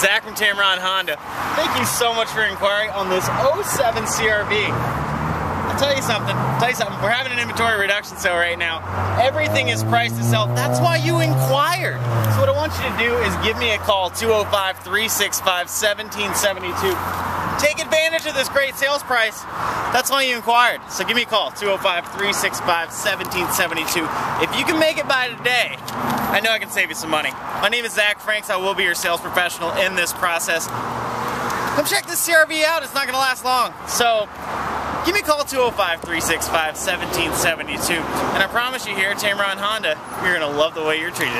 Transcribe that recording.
Zac from Tameron Honda. Thank you so much for inquiring on this 07 CRV. I'll tell you something. I'll tell you something. We're having an inventory reduction sale right now. Everything is priced to sell. That's why you inquired. So what I want you to do is give me a call 205-365-1772. Take advantage of this great sales price. That's why you inquired. So give me a call 205-365-1772. If you can make it by today, I know I can save you some money. My name is Zac Franks. I will be your sales professional in this process. Come check this CRV out. It's not going to last long. So give me a call 205-365-1772. And I promise you here at Tameron Honda, you're going to love the way you're treated.